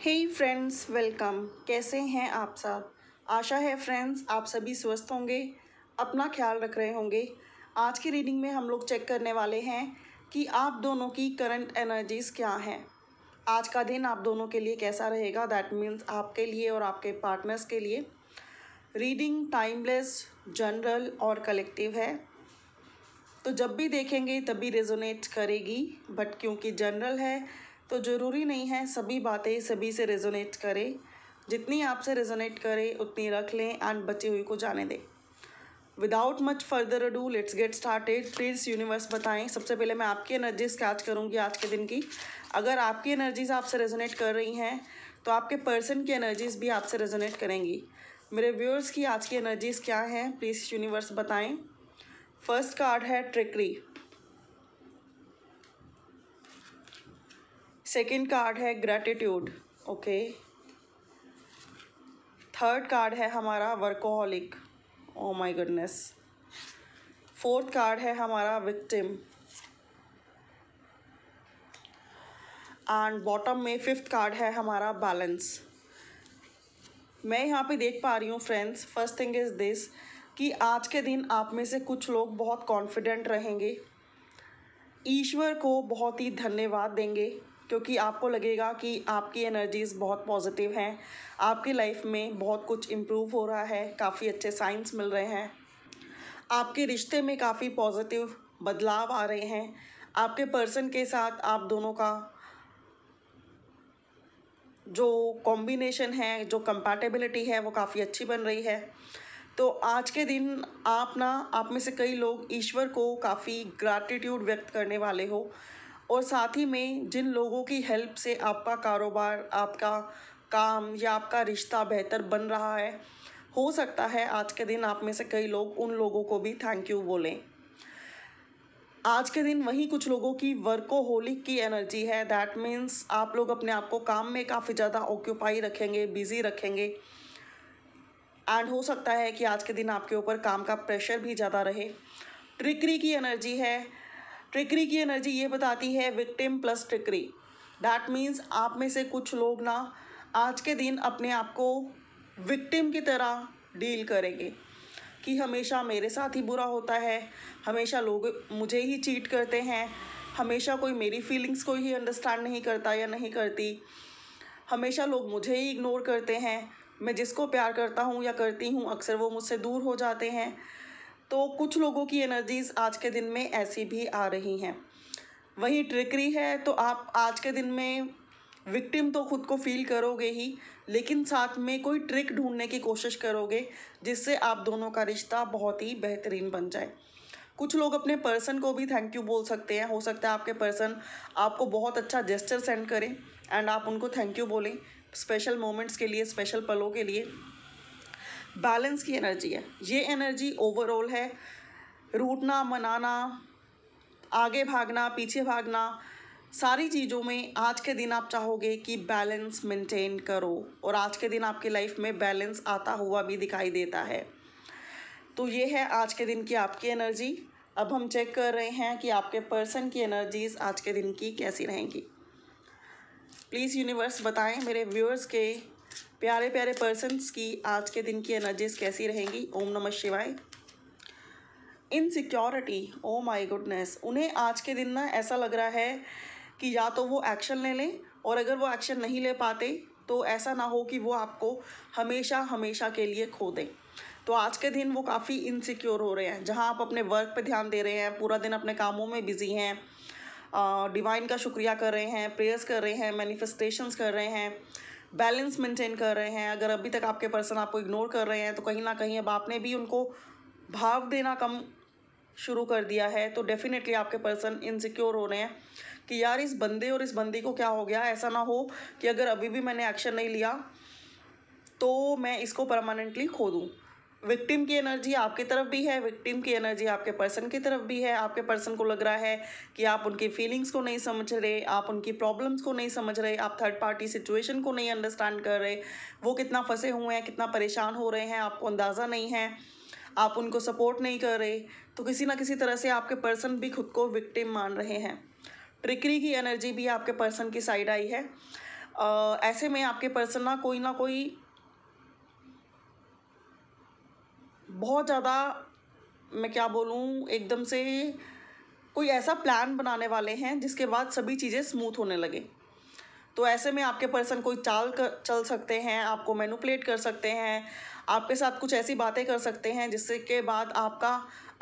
हे friends welcome कैसे हैं आप सब? आशा है फ्रेंड्स आप सभी स्वस्थ होंगे, अपना ख्याल रख रहे होंगे। आज की रीडिंग में हम लोग चेक करने वाले हैं कि आप दोनों की करंट एनर्जीज़ क्या हैं। आज का दिन आप दोनों के लिए कैसा रहेगा? दैट मीन्स आपके लिए और आपके पार्टनर्स के लिए। रीडिंग टाइमलेस जनरल और कलेक्टिव है। तो जब भी देखेंगे तभी रेजोनेट करेगी बट क्योंकि जनरल है तो ज़रूरी नहीं है, सभी बातें सभी से रेजोनेट करें। जितनी आपसे रेजोनेट करे, उतनी रख लें एंड बची हुई को जाने दें। Without much further ado let's get started please universe बताएँ। सबसे पहले मैं आपकी एनर्जीज कैच करूँगी, आज के दिन की। अगर आपकी एनर्जीज आपसे रेजोनेट कर रही हैं तो आपके पर्सन की एनर्जीज भी आपसे रेजोनेट करेंगी। मेरे व्यूअर्स की आज की एनर्जीज क्या हैं? प्लीज़ यूनिवर्स बताएँ। फ़र्स्ट कार्ड है ट्रिकरी सेकंड कार्ड है ग्रेटिट्यूड ओके थर्ड कार्ड है हमारा workaholic oh my goodness fourth card है हमारा विक्टिम एंड बॉटम में फिफ्थ कार्ड है हमारा बैलेंस मैं यहाँ पे देख पा रही हूँ friends first thing is this कि आज के दिन आप में से कुछ लोग बहुत कॉन्फिडेंट रहेंगे, ईश्वर को बहुत ही धन्यवाद देंगे क्योंकि आपको लगेगा कि आपकी एनर्जीज़ बहुत पॉजिटिव हैं। आपकी लाइफ में बहुत कुछ इम्प्रूव हो रहा है, काफ़ी अच्छे साइंस मिल रहे हैं। आपके रिश्ते में काफ़ी पॉजिटिव बदलाव आ रहे हैं। आपके पर्सन के साथ आप दोनों का जो कॉम्बिनेशन है, जो कंपैटिबिलिटी है, वो काफ़ी अच्छी बन रही है। तो आज के दिन आप ना, आप में से कई लोग ईश्वर को काफ़ी ग्रैटिट्यूड व्यक्त करने वाले हो। और साथ ही में जिन लोगों की हेल्प से आपका कारोबार, आपका काम या आपका रिश्ता बेहतर बन रहा है, हो सकता है आज के दिन आप में से कई लोग उन लोगों को भी थैंक यू बोलें। आज के दिन वही कुछ लोगों की वर्कोहोलिक की एनर्जी है। दैट मीन्स आप लोग अपने आप को काम में काफ़ी ज़्यादा ऑक्यूपाई रखेंगे बिज़ी रखेंगे। एंड हो सकता है कि आज के दिन आपके ऊपर काम का प्रेशर भी ज़्यादा रहे। ट्रिकरी की एनर्जी है। ट्रिकरी की एनर्जी ये बताती है victim plus trickery that means आप में से कुछ लोग ना आज के दिन अपने आप को विक्टिम की तरह डील करेंगे कि हमेशा मेरे साथ ही बुरा होता है, हमेशा लोग मुझे ही चीट करते हैं, हमेशा कोई मेरी फीलिंग्स को ही अंडरस्टैंड नहीं करता या नहीं करती, हमेशा लोग मुझे ही इग्नोर करते हैं, मैं जिसको प्यार करता हूँ या करती हूँ अक्सर वो मुझसे दूर हो जाते हैं तो कुछ लोगों की एनर्जीज़ आज के दिन में ऐसी भी आ रही हैं। वही ट्रिकरी है तो आप आज के दिन में विक्टिम तो खुद को फील करोगे ही, लेकिन साथ में कोई ट्रिक ढूँढने की कोशिश करोगे, जिससे आप दोनों का रिश्ता बहुत ही बेहतरीन बन जाए। कुछ लोग अपने पर्सन को भी थैंक यू बोल सकते हैं, हो सकता है आपके पर्सन आपको बहुत अच्छा जेस्टर सेंड करें एंड आप उनको थैंक यू बोलें स्पेशल मोमेंट्स के लिए स्पेशल पलों के लिए। बैलेंस की एनर्जी है। ये एनर्जी ओवरऑल है। रूटना मनाना, आगे भागना, पीछे भागना, सारी चीज़ों में आज के दिन आप चाहोगे कि बैलेंस मेंटेन करो और आज के दिन आपकी लाइफ में बैलेंस आता हुआ भी दिखाई देता है। तो ये है आज के दिन की आपकी एनर्जी अब हम चेक कर रहे हैं कि आपके पर्सन की एनर्जीज आज के दिन की कैसी रहेंगी। प्लीज़ यूनिवर्स बताएँ मेरे व्यूअर्स के प्यारे प्यारे पर्सनस की आज के दिन की एनर्जीज कैसी रहेंगी? ओम नमः शिवाय। इनसिक्योरिटी ओ माय गुडनेस उन्हें आज के दिन ना ऐसा लग रहा है कि या तो वो एक्शन ले लें और अगर वो एक्शन नहीं ले पाते तो ऐसा ना हो कि वो आपको हमेशा हमेशा के लिए खो दें। तो आज के दिन वो काफ़ी इनसिक्योर हो रहे हैं, जहाँ आप अपने वर्क पे ध्यान दे रहे हैं, पूरा दिन अपने कामों में बिज़ी हैं डिवाइन का शुक्रिया कर रहे हैं प्रेयर्स कर रहे हैं मैनिफेस्टेशंस कर रहे हैं। बैलेंस मेंटेन कर रहे हैं। अगर अभी तक आपके पर्सन आपको इग्नोर कर रहे हैं तो कहीं ना कहीं अब आपने भी उनको भाव देना कम शुरू कर दिया है। तो डेफिनेटली आपके पर्सन इनसिक्योर हो रहे हैं कि यार इस बंदे और इस बंदी को क्या हो गया? ऐसा ना हो कि अगर अभी भी मैंने एक्शन नहीं लिया तो मैं इसको परमानेंटली खो दूँ। विक्टिम की एनर्जी आपकी तरफ़ भी है, विक्टिम की एनर्जी आपके पर्सन की तरफ़ भी है। आपके पर्सन को लग रहा है कि आप उनकी फीलिंग्स को नहीं समझ रहे, आप उनकी प्रॉब्लम्स को नहीं समझ रहे, आप थर्ड पार्टी सिचुएशन को नहीं अंडरस्टैंड कर रहे। वो कितना फंसे हुए हैं, कितना परेशान हो रहे हैं, आपको अंदाज़ा नहीं है, आप उनको सपोर्ट नहीं कर रहे। तो किसी ना किसी तरह से आपके पर्सन भी खुद को विक्टिम मान रहे हैं। ट्रिकरी की एनर्जी भी आपके पर्सन की साइड आई है। ऐसे में आपके पर्सन ना कोई ना कोई बहुत ज़्यादा, मैं क्या बोलूँ, एकदम से कोई ऐसा प्लान बनाने वाले हैं जिसके बाद सभी चीज़ें स्मूथ होने लगे। तो ऐसे में आपके पर्सन कोई चाल कर चल सकते हैं, आपको मैनुपलेट कर सकते हैं, आपके साथ कुछ ऐसी बातें कर सकते हैं जिससे के बाद आपका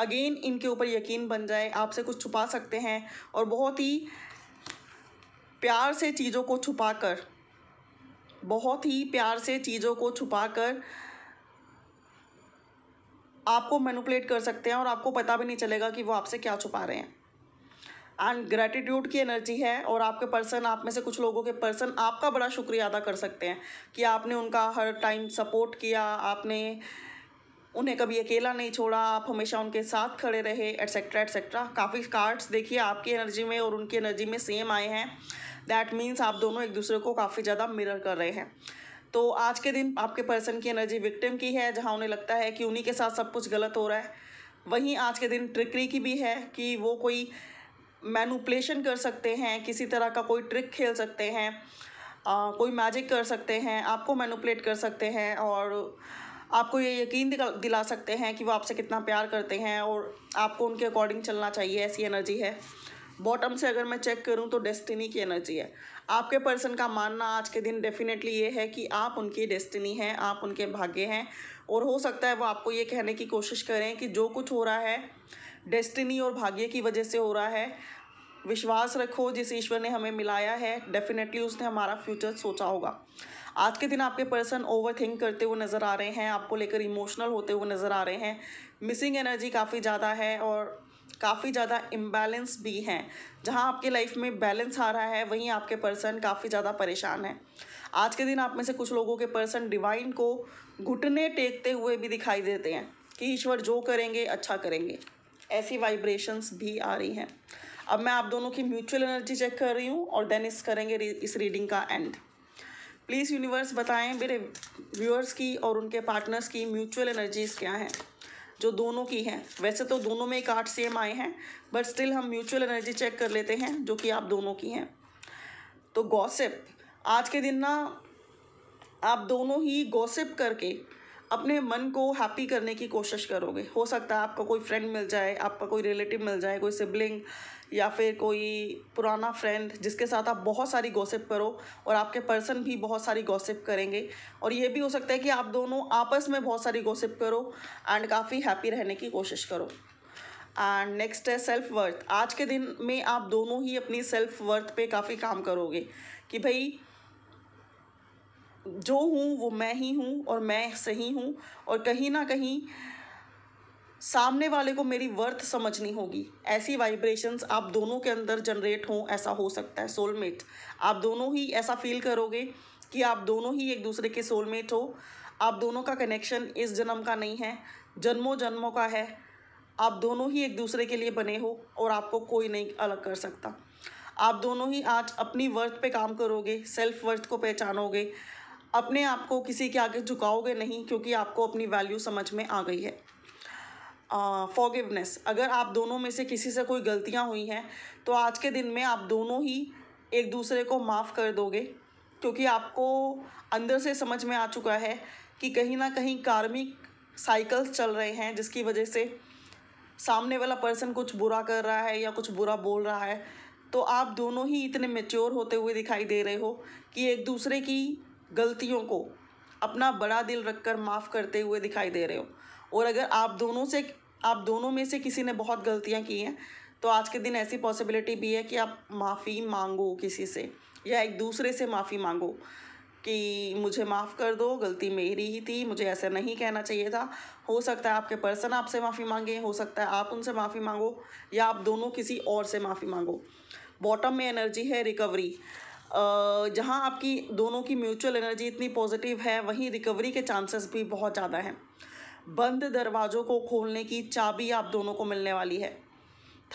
अगेन इनके ऊपर यकीन बन जाए, आपसे कुछ छुपा सकते हैं और बहुत ही प्यार से चीज़ों को छुपा कर बहुत ही प्यार से चीज़ों को छुपा कर आपको मैनुपलेट कर सकते हैं और आपको पता भी नहीं चलेगा कि वो आपसे क्या छुपा रहे हैं। एंड ग्रेटिट्यूड की एनर्जी है और आपके पर्सन आप में से कुछ लोगों के पर्सन आपका बड़ा शुक्रिया अदा कर सकते हैं कि आपने उनका हर टाइम सपोर्ट किया, आपने उन्हें कभी अकेला नहीं छोड़ा, आप हमेशा उनके साथ खड़े रहे एट्सेट्रा एट्सेट्रा काफ़ी कार्ड्स देखिए आपकी एनर्जी में और उनकी एनर्जी में सेम आए हैं। दैट मीन्स आप दोनों एक दूसरे को काफ़ी ज़्यादा मिरर कर रहे हैं। तो आज के दिन आपके पर्सन की एनर्जी विक्टिम की है जहाँ उन्हें लगता है कि उन्हीं के साथ सब कुछ गलत हो रहा है। वहीं आज के दिन ट्रिकरी की भी है कि वो कोई मैनुपलेशन कर सकते हैं किसी तरह का कोई ट्रिक खेल सकते हैं आ, कोई मैजिक कर सकते हैं आपको मैनुपलेट कर सकते हैं और आपको ये यकीन दिला सकते हैं कि वो आपसे कितना प्यार करते हैं और आपको उनके अकॉर्डिंग चलना चाहिए ऐसी एनर्जी है। बॉटम से अगर मैं चेक करूँ तो डेस्टिनी की एनर्जी है। आपके पर्सन का मानना आज के दिन डेफिनेटली ये है कि आप उनकी डेस्टिनी हैं, आप उनके भाग्य हैं और हो सकता है वो आपको ये कहने की कोशिश करें कि जो कुछ हो रहा है डेस्टिनी और भाग्य की वजह से हो रहा है। विश्वास रखो जिस ईश्वर ने हमें मिलाया है डेफिनेटली उसने हमारा फ्यूचर सोचा होगा। आज के दिन आपके पर्सन ओवर थिंक करते हुए नज़र आ रहे हैं, आपको लेकर इमोशनल होते हुए नज़र आ रहे हैं। मिसिंग एनर्जी काफ़ी ज़्यादा है और काफ़ी ज़्यादा इम्बैलेंस भी हैं। जहाँ आपके लाइफ में बैलेंस आ रहा है, वहीं आपके पर्सन काफ़ी ज़्यादा परेशान हैं। आज के दिन आप में से कुछ लोगों के पर्सन डिवाइन को घुटने टेकते हुए भी दिखाई देते हैं कि ईश्वर जो करेंगे अच्छा करेंगे। ऐसी वाइब्रेशंस भी आ रही हैं। अब मैं आप दोनों की म्यूचुअल एनर्जी चेक कर रही हूँ और देन इस करेंगे इस रीडिंग का एंड प्लीज़ यूनिवर्स बताएँ मेरे व्यूअर्स की और उनके पार्टनर्स की म्यूचुअल एनर्जीज़ क्या हैं। जो दोनों की हैं। वैसे तो दोनों में एक आठ सेम आए हैं बट स्टिल हम म्यूचुअल एनर्जी चेक कर लेते हैं, जो कि आप दोनों की हैं। तो गॉसिप आज के दिन ना, आप दोनों ही गॉसिप करके अपने मन को हैप्पी करने की कोशिश करोगे। हो सकता है आपका कोई फ्रेंड मिल जाए, आपका कोई रिलेटिव मिल जाए, कोई सिबलिंग या फिर कोई पुराना फ्रेंड जिसके साथ आप बहुत सारी गॉसिप करो और आपके पर्सन भी बहुत सारी गॉसिप करेंगे। और ये भी हो सकता है कि आप दोनों आपस में बहुत सारी गॉसिप करो एंड काफ़ी हैप्पी रहने की कोशिश करो। एंड नेक्स्ट है सेल्फ वर्थ आज के दिन में आप दोनों ही अपनी सेल्फ वर्थ पे काफ़ी काम करोगे कि भाई, जो हूँ वो मैं ही हूँ और मैं सही हूँ और कहीं ना कहीं सामने वाले को मेरी वर्थ समझनी होगी। ऐसी वाइब्रेशंस आप दोनों के अंदर जनरेट हों, ऐसा हो सकता है। सोलमेट आप दोनों ही ऐसा फील करोगे कि आप दोनों ही एक दूसरे के सोलमेट हो। आप दोनों का कनेक्शन इस जन्म का नहीं है जन्मों जन्मों का है। आप दोनों ही एक दूसरे के लिए बने हो और आपको कोई नहीं अलग कर सकता। आप दोनों ही आज अपनी वर्थ पे काम करोगे सेल्फ वर्थ को पहचानोगे। अपने आप को किसी के आगे झुकाओगे नहीं, क्योंकि आपको अपनी वैल्यू समझ में आ गई है। फॉगिवनेस अगर आप दोनों में से किसी से कोई गलतियाँ हुई हैं तो आज के दिन में आप दोनों ही एक दूसरे को माफ़ कर दोगे, क्योंकि आपको अंदर से समझ में आ चुका है कि कहीं ना कहीं कार्मिक साइकिल्स चल रहे हैं, जिसकी वजह से सामने वाला पर्सन कुछ बुरा कर रहा है या कुछ बुरा बोल रहा है। तो आप दोनों ही इतने मेच्योर होते हुए दिखाई दे रहे हो कि एक दूसरे की गलतियों को अपना बड़ा दिल रखकर माफ़ करते हुए दिखाई दे रहे हो। और अगर आप दोनों से, आप दोनों में से किसी ने बहुत गलतियाँ की हैं तो आज के दिन ऐसी पॉसिबिलिटी भी है कि आप माफ़ी मांगो किसी से, या एक दूसरे से माफ़ी मांगो कि मुझे माफ़ कर दो, गलती मेरी ही थी, मुझे ऐसा नहीं कहना चाहिए था। हो सकता है आपके पर्सन आपसे माफ़ी मांगे, हो सकता है आप उनसे माफ़ी मांगो, या आप दोनों किसी और से माफ़ी मांगो। बॉटम में एनर्जी है रिकवरी जहाँ आपकी दोनों की म्यूचुअल एनर्जी इतनी पॉजिटिव है, वहीं रिकवरी के चांसेस भी बहुत ज़्यादा हैं। बंद दरवाज़ों को खोलने की चाबी आप दोनों को मिलने वाली है।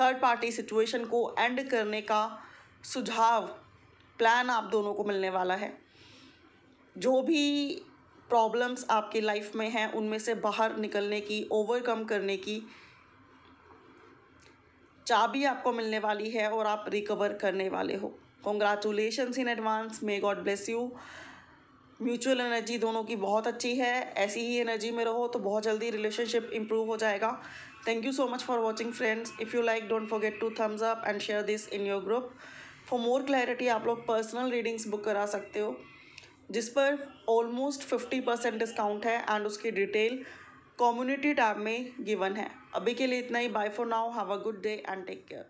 थर्ड पार्टी सिचुएशन को एंड करने का सुझाव प्लान आप दोनों को मिलने वाला है। जो भी प्रॉब्लम्स आपकी लाइफ में हैं, उनमें से बाहर निकलने की ओवरकम करने की चाबी आपको मिलने वाली है और आप रिकवर करने वाले हो। Congratulation in advance may God bless you mutual energy दोनों की बहुत अच्छी है। ऐसी ही एनर्जी में रहो तो बहुत जल्दी रिलेशनशिप इंप्रूव हो जाएगा। Thank you so much for watching friends if you like don't forget to thumbs up and share this in your group for more clarity आप लोग पर्सनल रीडिंग्स बुक करा सकते हो, जिस पर ऑलमोस्ट फिफ्टी परसेंट डिस्काउंट है and उसकी detail community tab में गिवन है। अभी के लिए इतना ही. Bye for now have a good day and take care